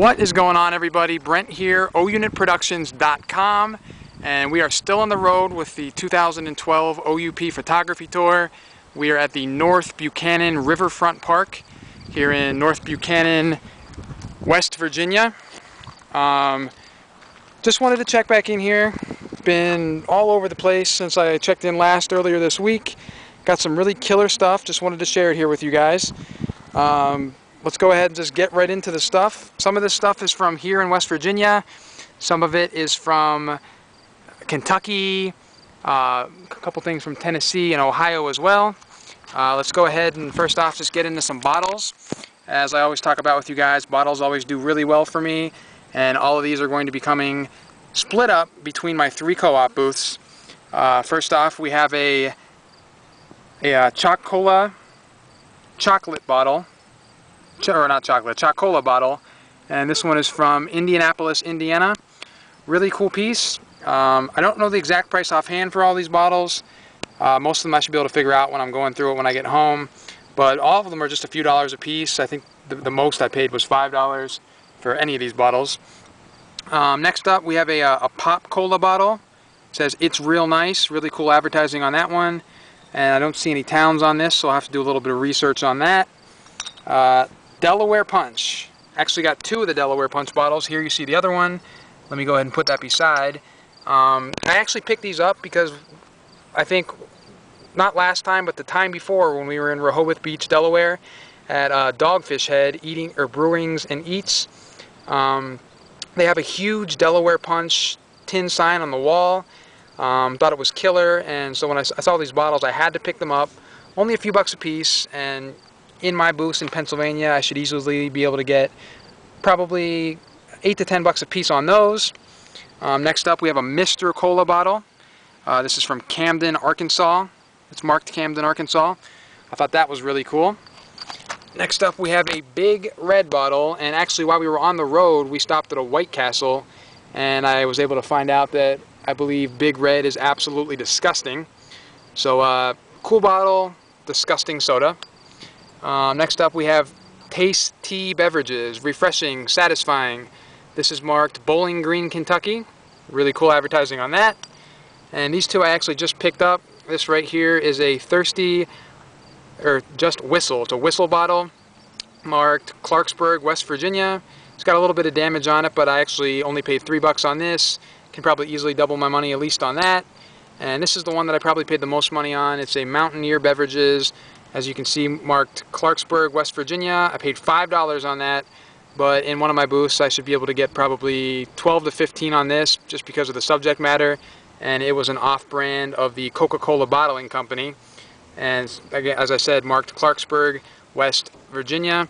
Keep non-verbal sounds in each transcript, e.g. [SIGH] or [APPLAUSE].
What is going on everybody? Brent here, OUnitProductions.com and we are still on the road with the 2012 OUP Photography Tour. We are at the North Buckhannon Riverfront Park here in North Buckhannon, West Virginia. Um, just wanted to check back in here. Been all over the place since I checked in last earlier this week. Got some really killer stuff. Just wanted to share it here with you guys. Um, let's go ahead and just get right into the stuff. Some of this stuff is from here in West Virginia. Some of it is from Kentucky, uh, a couple things from Tennessee and Ohio as well. Uh, let's go ahead and first off just get into some bottles. As I always talk about with you guys, bottles always do really well for me and all of these are going to be coming split up between my three co-op booths. Uh, first off we have a, a, uh, Choc Cola chocolate bottle or not chocolate, Chocola bottle. And this one is from Indianapolis, Indiana. Really cool piece. Um, I don't know the exact price offhand for all these bottles. Uh, most of them I should be able to figure out when I'm going through it when I get home. But all of them are just a few dollars a piece. I think the, the most I paid was $5 for any of these bottles. Um, next up we have a, a, Pop Cola bottle. It says it's real nice. Really cool advertising on that one. And I don't see any towns on this, so I'll have to do a little bit of research on that. Uh, Delaware Punch. Actually got two of the Delaware Punch bottles. Here you see the other one. Let me go ahead and put that beside. Um, I actually picked these up because I think, not last time, but the time before when we were in Rehoboth Beach, Delaware, at uh, Dogfish Head, eating or Brewings and Eats. Um, they have a huge Delaware Punch tin sign on the wall. Um, thought it was killer, and so when I, I saw these bottles, I had to pick them up. Only a few bucks a piece, and in my booths in Pennsylvania, I should easily be able to get probably 8 to 10 bucks a piece on those. Um, next up, we have a Mr. Cola bottle. Uh, this is from Camden, Arkansas. It's marked Camden, Arkansas. I thought that was really cool. Next up, we have a big red bottle, and actually while we were on the road, we stopped at a White Castle, and I was able to find out that I believe Big Red is absolutely disgusting. So, uh, cool bottle, disgusting soda. Um, next up we have Taste Tea Beverages, refreshing, satisfying. This is marked Bowling Green, Kentucky. Really cool advertising on that. And these two I actually just picked up. This right here is a Thirsty, or just Whistle. It's a Whistle bottle marked Clarksburg, West Virginia. It's got a little bit of damage on it, but I actually only paid three bucks on this. Can probably easily double my money at least on that. And this is the one that I probably paid the most money on. It's a Mountaineer Beverages as you can see marked Clarksburg, West Virginia. I paid $5 on that, but in one of my booths I should be able to get probably 12 to 15 on this just because of the subject matter. And it was an off-brand of the Coca-Cola Bottling Company. And again, as I said, marked Clarksburg, West Virginia.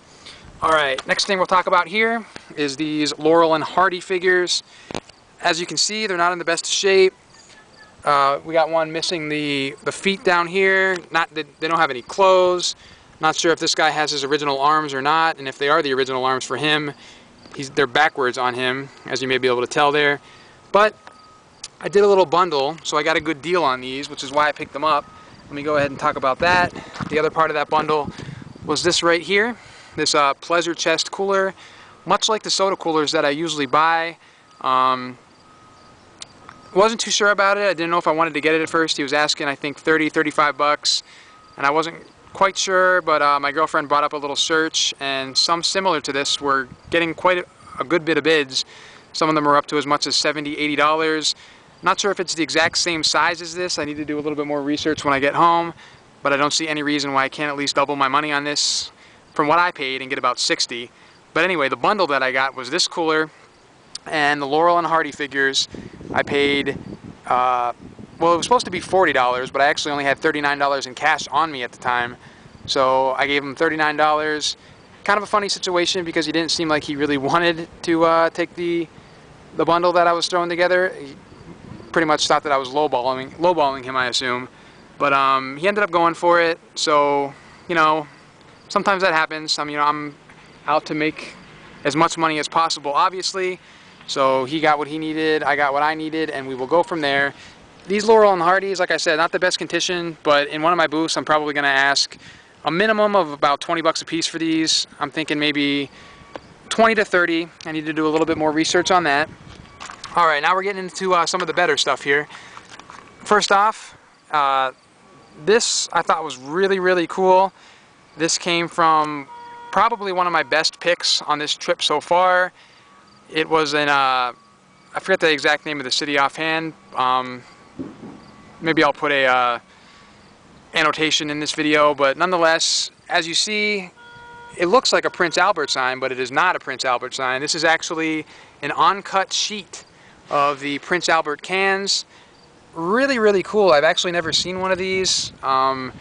Alright, next thing we'll talk about here is these Laurel and Hardy figures. As you can see, they're not in the best shape. Uh, we got one missing the, the feet down here. Not they, don't have any clothes. Not sure if this guy has his original arms or not, and if they are the original arms for him, he's, they're backwards on him, as you may be able to tell there. But I did a little bundle, so I got a good deal on these, which is why I picked them up. Let me go ahead and talk about that. The other part of that bundle was this right here, this uh, Pleasure Chest cooler. Much like the soda coolers that I usually buy, um, wasn't too sure about it. I didn't know if I wanted to get it at first. He was asking, I think, 30, 35 bucks, and I wasn't quite sure, but uh, my girlfriend brought up a little search, and some similar to this were getting quite a, good bit of bids. Some of them are up to as much as 70, 80 dollars. Not sure if it's the exact same size as this. I need to do a little bit more research when I get home, but I don't see any reason why I can't at least double my money on this from what I paid and get about 60. But anyway, the bundle that I got was this cooler and the Laurel and Hardy figures I paid, uh, well, it was supposed to be $40, but I actually only had $39 in cash on me at the time. So I gave him $39. Kind of a funny situation because he didn't seem like he really [LAUGHS] wanted to uh, take the the bundle that I was throwing together. He pretty much thought that I was lowballing, lowballing him, I assume. But um, he ended up going for it. So, you know, sometimes that happens. I mean, you know, I'm out to make as much money as possible, obviously. So he got what he needed, I got what I needed, and we will go from there. These Laurel and Hardys, like I said, not the best condition, but in one of my booths, I'm probably going to ask a minimum of about 20 bucks a piece for these. I'm thinking maybe 20 to 30. I need to do a little bit more research on that. All right, now we're getting into uh, some of the better stuff here. First off, uh, this I thought was really, really cool. This came from probably one of my best picks on this trip so far. It was in, uh, I forget the exact name of the city offhand. Um, maybe I'll put a uh, annotation in this video, but nonetheless, as you see, it looks like a Prince Albert sign, but it is not a Prince Albert sign. This is actually an uncut sheet of the Prince Albert cans. Really, really cool. I've actually never seen one of these. Um,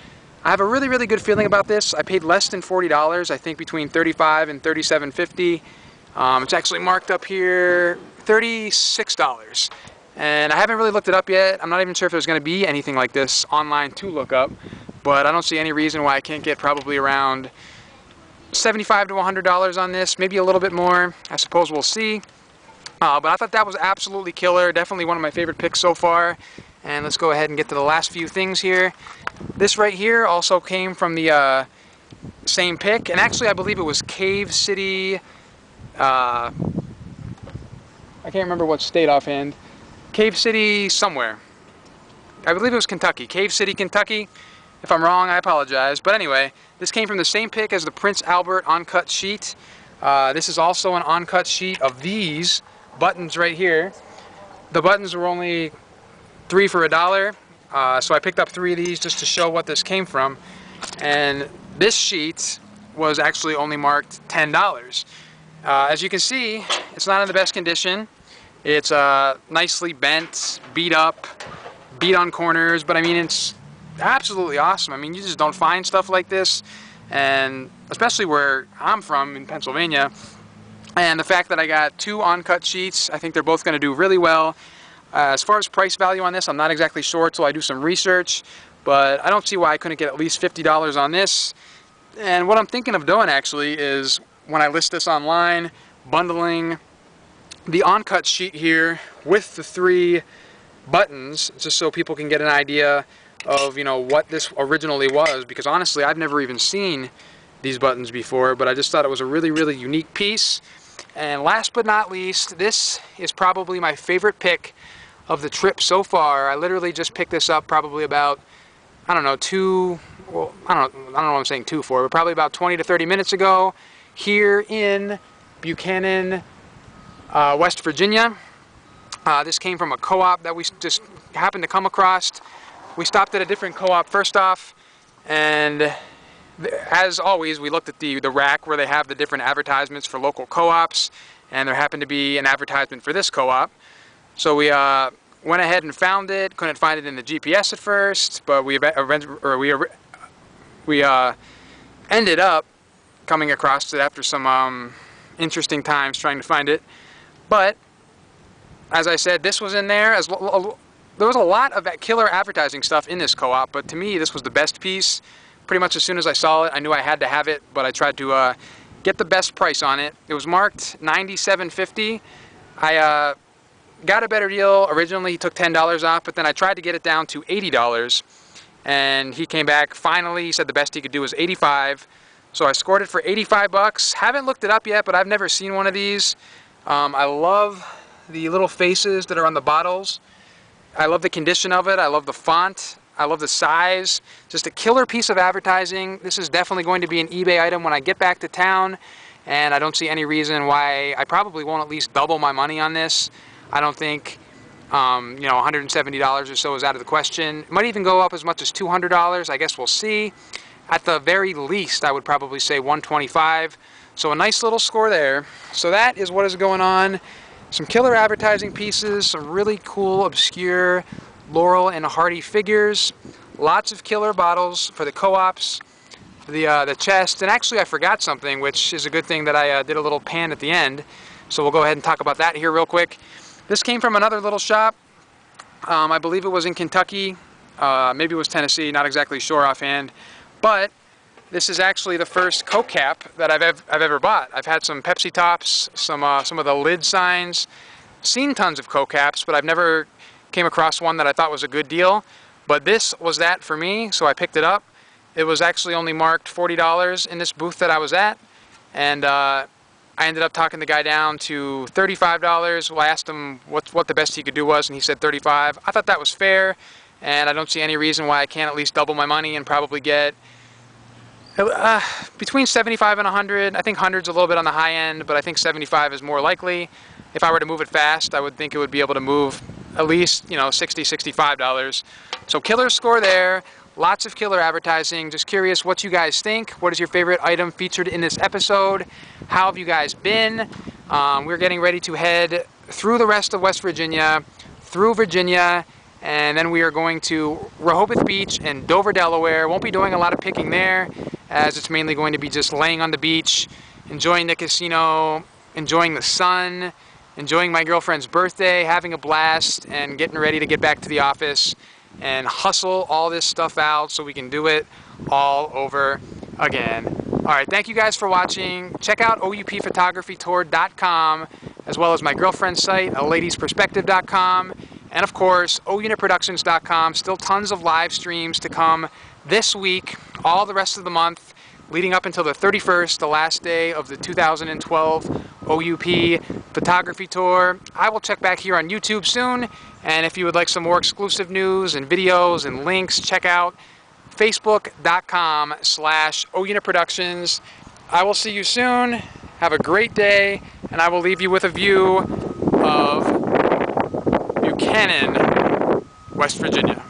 I have a really, really good feeling about this. I paid less than $40, I think between 35 and 37.50. Um, it's actually marked up here $36. And I haven't really looked it up yet. I'm not even sure if there's going to be anything like this online to look up. But I don't see any reason why I can't get probably around 75 to $100 on this, maybe a little bit more. I suppose we'll see. Uh, but I thought that was absolutely killer. Definitely one of my favorite picks so far. And let's go ahead and get to the last few things here. This right here also came from the uh, same pick, and actually I believe it was Cave City, uh, I can't remember what state offhand, Cave City somewhere. I believe it was Kentucky, Cave City, Kentucky. If I'm wrong, I apologize. But anyway, this came from the same pick as the Prince Albert uncut sheet. Uh, this is also an on-cut sheet of these buttons right here. The buttons were only three for a dollar. Uh, so I picked up three of these just to show what this came from. And this sheet was actually only marked $10. Uh, as you can see, it's not in the best condition. It's uh, nicely bent, beat up, beat on corners, but I mean, it's absolutely awesome. I mean, you just don't find stuff like this, and especially where I'm from in Pennsylvania. And the fact that I got two uncut sheets, I think they're both going to do really well. Uh, as far as price value on this, I'm not exactly sure until I do some research, but I don't see why I couldn't get at least $50 on this. And what I'm thinking of doing actually is when I list this online, bundling the uncut sheet here with the three buttons, just so people can get an idea of you know what this originally was because honestly I've never even seen these buttons before but I just thought it was a really really unique piece and last but not least this is probably my favorite pick of the trip so far. I literally just picked this up probably about, I don't know, two, well, I don't, I don't know what I'm saying two for, but probably about 20 to 30 minutes ago here in Buckhannon, uh, West Virginia. Uh, this came from a co-op that we just happened to come across. We stopped at a different co-op first off, and as always, we looked at the, the rack where they have the different advertisements for local co-ops, and there happened to be an advertisement for this co-op. So we uh, went ahead and found it. Couldn't find it in the GPS at first, but we we we uh, ended up coming across it after some um, interesting times trying to find it. But as I said, this was in there. As there was a lot of that killer advertising stuff in this co-op, but to me, this was the best piece. Pretty much as soon as I saw it, I knew I had to have it, but I tried to uh, get the best price on it. It was marked 97.50. I uh, got a better deal. Originally, he took $10 off, but then I tried to get it down to $80. And he came back, finally, he said the best he could do was 85 So I scored it for 85 bucks. Haven't looked it up yet, but I've never seen one of these. Um, I love the little faces that are on the bottles. I love the condition of it. I love the font. I love the size. Just a killer piece of advertising. This is definitely going to be an eBay item when I get back to town. And I don't see any reason why I probably won't at least double my money on this. I don't think um, you know $170 or so is out of the question. It might even go up as much as $200. I guess we'll see. At the very least, I would probably say 125. So a nice little score there. So that is what is going on. Some killer advertising pieces, some really cool, obscure Laurel and Hardy figures, lots of killer bottles for the co-ops, the, uh, the chest, and actually I forgot something, which is a good thing that I uh, did a little pan at the end. So we'll go ahead and talk about that here real quick. This came from another little shop. Um, I believe it was in Kentucky. Uh, maybe it was Tennessee, not exactly sure offhand. But this is actually the first Coke cap that I've, ev I've ever bought. I've had some Pepsi tops, some, uh, some of the lid signs, seen tons of Coke caps, but I've never came across one that I thought was a good deal. But this was that for me, so I picked it up. It was actually only marked $40 in this booth that I was at. And uh, I ended up talking the guy down to $35. Well, I asked him what, what the best he could do was, and he said 35 I thought that was fair, and I don't see any reason why I can't at least double my money and probably get uh, between 75 and 100. I think 100's a little bit on the high end, but I think 75 is more likely. If I were to move it fast, I would think it would be able to move at least, you know, 60, 65 dollars. So killer score there. Lots of killer advertising. Just curious what you guys think. What is your favorite item featured in this episode? How have you guys been? Um, we're getting ready to head through the rest of West Virginia, through Virginia, and then we are going to Rehoboth Beach in Dover, Delaware. Won't be doing a lot of picking there, as it's mainly going to be just laying on the beach, enjoying the casino, enjoying the sun, enjoying my girlfriend's birthday, having a blast, and getting ready to get back to the office and hustle all this stuff out so we can do it all over again. All right, thank you guys for watching. Check out oupphotographytour.com as well as my girlfriend's site, a ladiesperspective.com, and of course, ounitproductions.com. Still tons of live streams to come this week, all the rest of the month, leading up until the 31st, the last day of the 2012 OUP photography tour. I will check back here on YouTube soon, and if you would like some more exclusive news and videos and links, check out facebook.com slash ounitproductions. I will see you soon. Have a great day, and I will leave you with a view of Buckhannon, West Virginia.